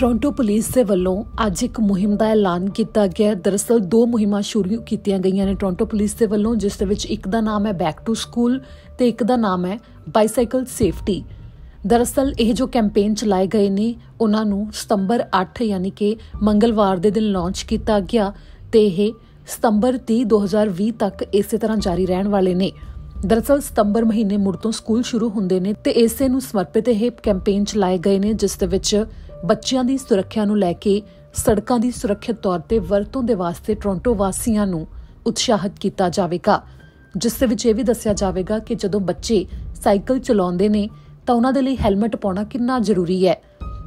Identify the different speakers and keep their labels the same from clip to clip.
Speaker 1: Toronto police ਦੇ ਵੱਲੋਂ ਅੱਜ ਇੱਕ ਮੁਹਿੰਮ ਦਾ ਐਲਾਨ ਕੀਤਾ ਗਿਆ। ਦਰਅਸਲ ਦੋ ਮੁਹਿੰਮਾਂ ਸ਼ੁਰੂ ਕੀਤੀਆਂ ਗਈਆਂ ਨੇ ਟੋਰਾਂਟੋ ਪੁਲਿਸ ਦੇ ਵੱਲੋਂ, ਜਿਸ ਦੇ ਵਿੱਚ ਇੱਕ ਦਾ ਨਾਮ ਹੈ ਬੈਕ ਟੂ ਸਕੂਲ ਤੇ ਇੱਕ ਦਾ ਨਾਮ ਹੈ ਬਾਈਸਾਈਕਲ ਸੇਫਟੀ ਦਰਅਸਲ ਇਹ ਜੋ ਕੈਂਪੇਨ ਚਲਾਏ ਗਏ ਨੇ, ਉਹਨਾਂ ਨੂੰ ਸਤੰਬਰ 8 ਯਾਨੀ ਕਿ ਮੰਗਲਵਾਰ ਦੇ ਦਿਨ ਲਾਂਚ ਕੀਤਾ ਗਿਆ ਤੇ ਇਹ ਸਤੰਬਰ 30 2020 ਤੱਕ ਇਸੇ ਤਰ੍ਹਾਂ ਜਾਰੀ ਰਹਿਣ ਵਾਲੇ ਨੇ। ਦਰਅਸਲ ਸਤੰਬਰ ਮਹੀਨੇ ਮੁੜ ਤੋਂ ਸਕੂਲ ਸ਼ੁਰੂ ਹੁੰਦੇ ਨੇ ਤੇ ਇਸੇ ਨੂੰ ਸਮਰਪਿਤ ਇਹ ਕੈਂਪੇਨ ਚਲਾਏ ਗਏ ਨੇ, ਜਿਸ ਦੇ ਵਿੱਚ ਬੱਚਿਆਂ ਦੀ ਸੁਰੱਖਿਆ ਨੂੰ ਲੈ ਕੇ ਸੜਕਾਂ ਦੀ ਸੁਰੱਖਿਅਤ ਤੌਰ ਤੇ ਵਰਤੋਂ ਦੇ ਵਾਸਤੇ ਟੋਰਾਂਟੋ ਵਾਸੀਆਂ ਨੂੰ ਉਤਸ਼ਾਹਿਤ ਕੀਤਾ ਜਾਵੇਗਾ, ਜਿਸ ਦੇ ਵਿੱਚ ਇਹ ਵੀ ਦੱਸਿਆ ਜਾਵੇਗਾ ਕਿ ਜਦੋਂ ਬੱਚੇ ਸਾਈਕਲ ਚਲਾਉਂਦੇ ਨੇ ਤਾਂ ਉਹਨਾਂ ਦੇ ਲਈ ਹੈਲਮਟ ਪਾਉਣਾ ਕਿੰਨਾ ਜ਼ਰੂਰੀ ਹੈ।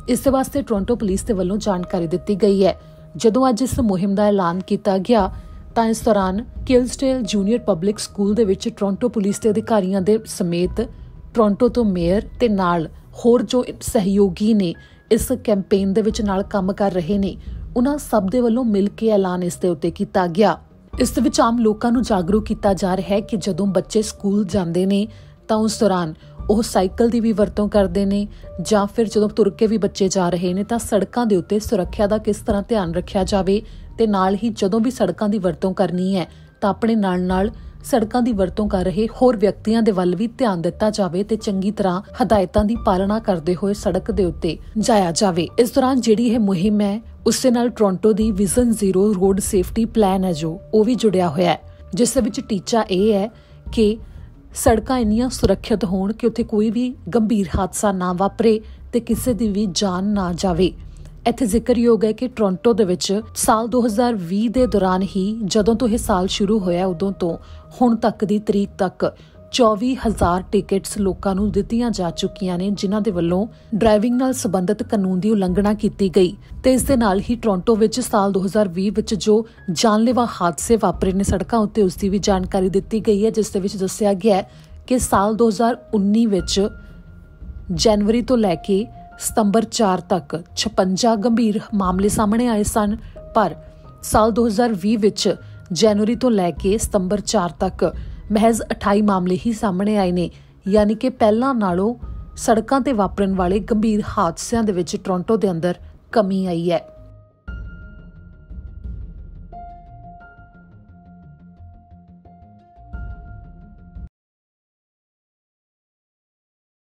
Speaker 1: ਇਸ ਦੇ ਵਾਸਤੇ ਟੋਰਾਂਟੋ ਪੁਲਿਸ ਦੇ ਵੱਲੋਂ ਜਾਣਕਾਰੀ ਦਿੱਤੀ ਗਈ ਹੈ। ਜਦੋਂ ਅੱਜ ਇਸ ਮੁਹਿੰਮ ਦਾ ਐਲਾਨ ਕੀਤਾ ਗਿਆ, ਤਾਂ ਇਸ ਦੌਰਾਨ ਕਿਲਸਟੇਲ ਜੂਨੀਅਰ ਪਬਲਿਕ ਸਕੂਲ ਦੇ ਵਿੱਚ ਟੋਰਾਂਟੋ ਪੁਲਿਸ ਦੇ ਅਧਿਕਾਰੀਆਂ ਦੇ ਸਮੇਤ ਟੋਰਾਂਟੋ ਤੋਂ ਮੇਅਰ ਤੇ ਨਾਲ ਹੋਰ ਜੋ ਸਹਿਯੋਗੀ ਨੇ ਇਸ ਕੈਂਪੇਨ ਦੇ ਵਿੱਚ ਨਾਲ ਕੰਮ ਕਰ ਰਹੇ ਨੇ। ਉਹਨਾਂ ਸਭ ਦੇ ਵੱਲੋਂ ਮਿਲ ਕੇ ਐਲਾਨ ਇਸ ਦੇ ਉੱਤੇ ਕੀਤਾ ਗਿਆ। ਇਸ ਦੇ ਵਿੱਚ ਆਮ ਲੋਕਾਂ ਨੂੰ ਜਾਗਰੂਕ ਕੀਤਾ ਜਾ ਰਿਹਾ ਹੈ ਕਿ ਜਦੋਂ ਬੱਚੇ ਸਕੂਲ ਜਾਂਦੇ ਨੇ, ਤਾਂ ਉਸ ਦੌਰਾਨ ਉਹ ਸਾਈਕਲ ਦੀ ਵੀ ਵਰਤੋਂ ਕਰਦੇ ਨੇ ਜਾਂ ਫਿਰ ਜਦੋਂ ਤੁਰ ਕੇ ਵੀ ਬੱਚੇ ਜਾ ਰਹੇ ਨੇ, ਤਾਂ ਸੜਕਾਂ ਦੇ ਉੱਤੇ ਸੁਰੱਖਿਆ ਦਾ ਕਿਸ ਤਰ੍ਹਾਂ ਧਿਆਨ ਰੱਖਿਆ ਜਾਵੇ ਤੇ ਨਾਲ ਹੀ ਜਦੋਂ ਵੀ ਸੜਕਾਂ ਦੀ ਵਰਤੋਂ ਕਰਨੀ ਹੈ ਤਾਂ ਆਪਣੇ ਨਾਲ-ਨਾਲ ਸੜਕਾਂ ਦੀ ਵਰਤੋਂ ਕਰ ਰਹੇ ਹੋਰ ਵਿਅਕਤੀਆਂ ਦੇ ਵੱਲ ਵੀ ਧਿਆਨ ਦਿੱਤਾ ਜਾਵੇ ਤੇ ਚੰਗੀ ਤਰ੍ਹਾਂ ਹਦਾਇਤਾਂ ਦੀ ਪਾਲਣਾ ਕਰਦੇ ਹੋਏ ਸੜਕ ਦੇ ਉੱਤੇ ਜਾਇਆ ਜਾਵੇ। ਇਸ ਦੌਰਾਨ ਜਿਹੜੀ ਇਹ ਮੁਹਿੰਮ ਹੈ, ਉਸ ਨਾਲ ਟੋਰਾਂਟੋ ਦੀ vision zero road safety plan ਹੈ ਜੋ, ਉਹ ਵੀ ਜੁੜਿਆ ਹੋਇਆ ਹੈ। ਜਿਸ ਦੇ ਵਿੱਚ ਟੀਚਾ ਇਹ ਹੈ ਕਿ ਸੜਕਾਂ ਇੰਨੀਆਂ ਸੁਰੱਖਿਅਤ ਹੋਣ ਕਿ ਉੱਥੇ ਕੋਈ ਵੀ ਗੰਭੀਰ ਹਾਦਸਾ ਨਾ ਵਾਪਰੇ ਤੇ ਕਿਸੇ ਦੀ ਵੀ ਜਾਨ ਨਾ ਜਾਵੇ। ਇੱਥੇ ਜ਼ਿਕਰਯੋਗ ਹੈ ਕਿ ਟੋਰਾਂਟੋ ਦੇ ਵਿੱਚ ਸਾਲ 2020 ਦੇ ਦੌਰਾਨ ਹੀ ਜਦੋਂ ਤੋਂ ਇਹ ਸਾਲ ਸ਼ੁਰੂ ਹੋਇਆ, ਉਦੋਂ ਤੋਂ ਹੁਣ ਤੱਕ ਦੀ ਤਰੀਕ ਤੱਕ 24000 ਟਿਕਟਸ ਲੋਕਾਂ ਨੂੰ ਦਿੱਤੀਆਂ ਜਾ ਚੁੱਕੀਆਂ ਨੇ, ਜਿਨ੍ਹਾਂ ਦੇ ਵੱਲੋਂ ਡਰਾਈਵਿੰਗ ਨਾਲ ਸੰਬੰਧਿਤ ਕਾਨੂੰਨ ਦੀ ਉਲੰਘਣਾ ਕੀਤੀ ਗਈ। ਤੇ ਇਸ ਦੇ ਨਾਲ ਹੀ ਟੋਰਾਂਟੋ ਵਿੱਚ ਸਾਲ 2020 ਵਿੱਚ ਜੋ ਜਾਨਲੇਵਾ ਹਾਦਸੇ ਵਾਪਰੇ ਨੇ, ਸੜਕਾਂ ਉੱਤੇ ਉਸ ਦੀ ਵੀ ਜਾਣਕਾਰੀ ਦਿੱਤੀ ਗਈ ਹੈ, ਜਿਸ ਦੇ ਵਿੱਚ ਦੱਸਿਆ ਗਿਆ ਹੈ ਕਿ ਸਾਲ 2019 ਵਿੱਚ ਜਨਵਰੀ ਤੋਂ ਲੈ ਕੇ ਸਤੰਬਰ 4 ਤੱਕ 56 ਗੰਭੀਰ ਮਾਮਲੇ ਸਾਹਮਣੇ ਆਏ ਸਨ, ਪਰ ਸਾਲ 2020 ਵਿੱਚ ਜਨਵਰੀ ਤੋਂ ਲੈ ਕੇ ਸਤੰਬਰ 4 ਤੱਕ ਮਹਿਜ਼ 28 ਮਾਮਲੇ ਹੀ ਸਾਹਮਣੇ ਆਏ ਨੇ, ਯਾਨੀ ਕਿ ਪਹਿਲਾਂ ਨਾਲੋਂ ਸੜਕਾਂ ਤੇ ਵਾਪਰਨ ਵਾਲੇ ਗੰਭੀਰ ਹਾਦਸਿਆਂ ਦੇ ਵਿੱਚ ਟੋਰਾਂਟੋ ਦੇ ਅੰਦਰ ਕਮੀ ਆਈ ਹੈ।